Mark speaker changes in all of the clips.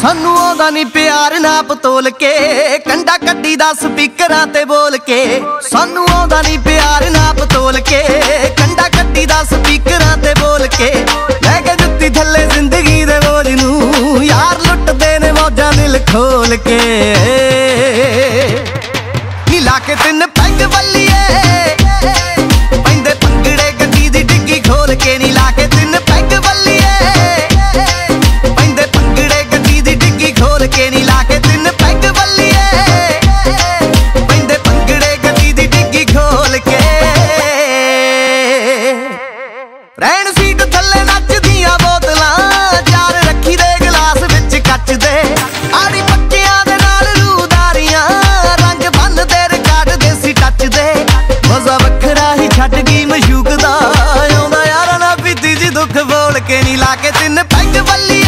Speaker 1: ਸਾਨੂੰ ਆਉਂਦਾ ਨਹੀਂ ਪਿਆਰ ਨਾ ਪਤੋਲ ਕੇ, ਕੰਡਾ ਕੱਢੀ ਦਾ ਸਪੀਕਰਾਂ ਤੇ ਬੋਲ ਕੇ। ਸਾਨੂੰ ਆਉਂਦਾ ਨਹੀਂ ਪਿਆਰ ਨਾ ਪਤੋਲ ਕੇ, ਕੰਡਾ ਕੱਢੀ ਦਾ ਸਪੀਕਰਾਂ ਤੇ ਬੋਲ ਕੇ। ਲੈ ਕੇ ਜੁੱਤੀ ਥੱਲੇ ਜ਼ਿੰਦਗੀ ਦੇ ਬੋਝ ਨੂੰ, ਯਾਰ ਲੁੱਟਦੇ ਨੇ ਮੌਜਾਂ ਦਿਲ ਖੋਲ ਕੇ। ਰਹਿਣ ਸੀਟ ਥੱਲੇ ਨੱਚਦੀਆਂ ਬੋਤਲਾਂ, ਚਾਰ ਰੱਖੀ ਦੇ ਗਲਾਸ ਵਿੱਚ ਕੱਚ ਦੇ। ਆੜੀ ਪੱਕਿਆਂ ਦੇ ਨਾਲ ਰੂਦਾਰੀਆਂ ਰੰਗ ਬੰਨਦੇ ਰਿਕਾਰਡ ਦੇਸੀ ਟੱਚ ਦੇ। ਮਜ਼ਾ ਵੱਖਰਾ ਹੀ ਛੱਡ ਗਈ ਮਸ਼ੂਕ ਦਾ, ਆਉਂਦਾ ਯਾਰਾਂ ਨਾ ਪੀਤੀ ਜੀ ਦੁੱਖ ਬੋਲ ਕੇ ਨਹੀਂ ਲਾ ਕੇ ਤਿੰਨ ਪੈਗ ਵੱਲੀਏ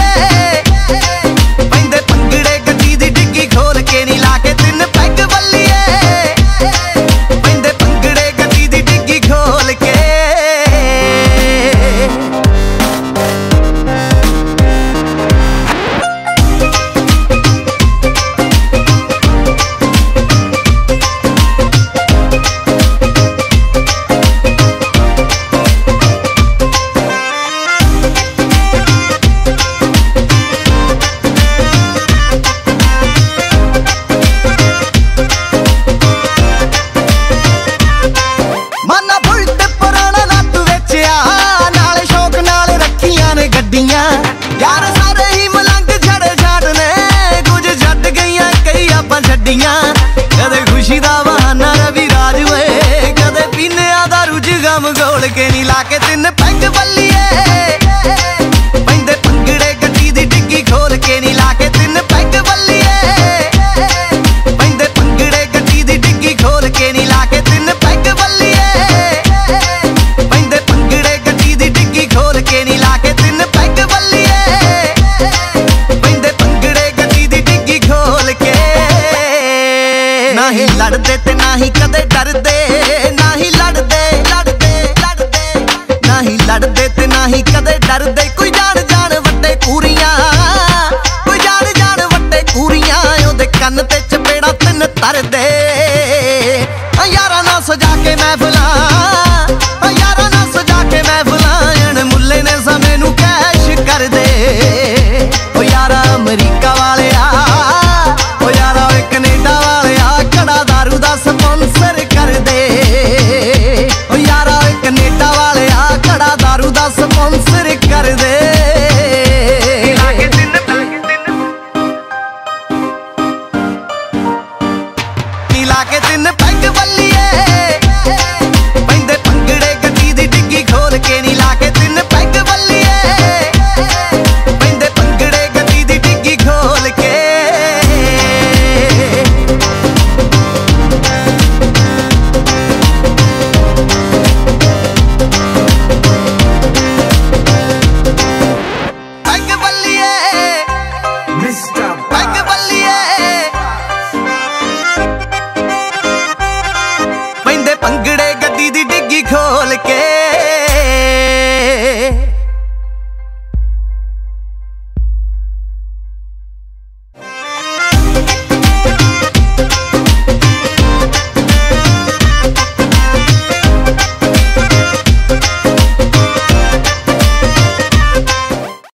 Speaker 1: ਆਪਾਂ ਕਦੇ ਖੁਸ਼ੀ ਦਾ ਬਹਾਨਾ ਰਵੀ ਰਾਜ ਓਏ। ਕਦੇ ਪੀਨਿਆਂ ਦਾ ਰੁਝ ਗਮ ਗੋਲ ਕੇ ਨਹੀਂ ਲਾ ਕੇ ਤਿੰਨ ਪੈਗ ਬੱਲੀਏ। ਨਹੀਂ ਲੜਦੇ ਤੇ ਨਾ ਹੀ ਕਦੇ ਡਰਦੇ ਨਹੀਂ ਲੜਦੇ ਲੜਦੇ ਲੜਦੇ। ਨਹੀਂ ਲੜਦੇ ਤੇ ਨਾ ਹੀ ਕਦੇ ਡਰਦੇ। ਕੋਈ ਜਾਣ ਜਾਣ ਵੱਡੇ ਕੂਰੀਆਂ ਕੋਈ ਜਾਣ ਜਾਣ ਵੱਡੇ ਕੂਰੀਆਂ ਉਹਦੇ ਕੰਨ ਤੇ ਚਪੇੜਾ ਤਿੰਨ ਤਰਦੇ। ਲਾ ਕੇ ਦਿਨ ਪੈਗ ਵੱਲੀਏ।